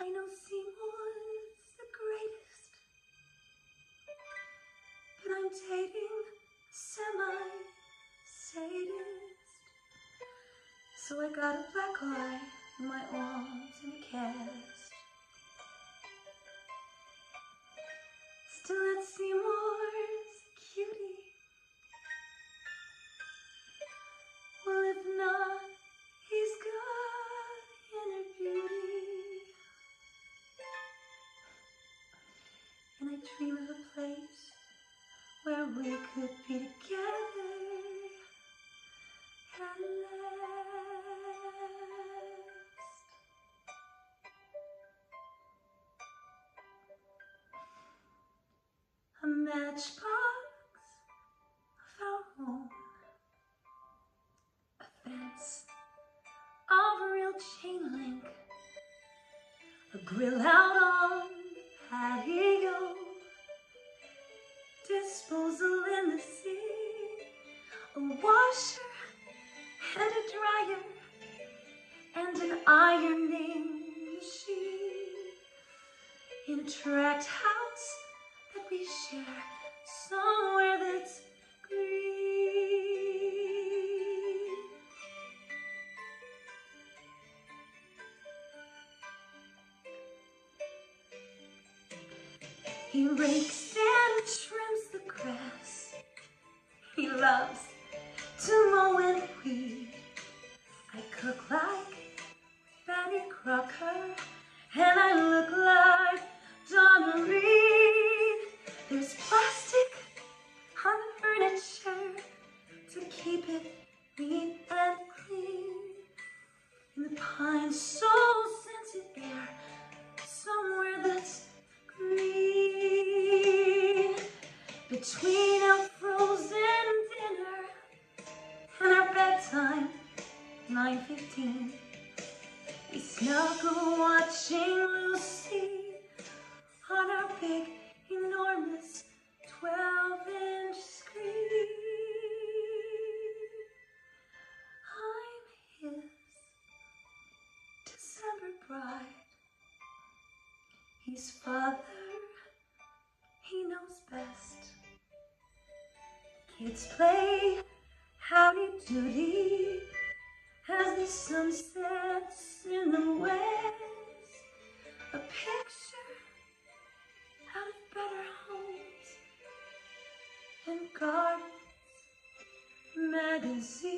I know Seymour's the greatest, but I'm dating semi-sadist. So I got a black eye in my arms and a cast. And dream of a place where we could be together. At last. A matchbox of our own, a fence of real chain link, a grill out on patio, disposal in the sea, a washer and a dryer, and an ironing machine in a tract house that we share somewhere that's green. He rakes and. He loves to mow and weed. I cook like Betty Crocker, and I look like Donna Reed. There's plastic on the furniture to keep it neat and clean. In the Pine-Sol scented air, somewhere that's green. Between our frozen bedtime, 9.15, we snuggle watching Lucy on our big, enormous 12-inch screen. I'm his December bride. He's father, he knows best. Kids play howdy doody as the sun sets in the west. A picture out of better homes and gardens magazine.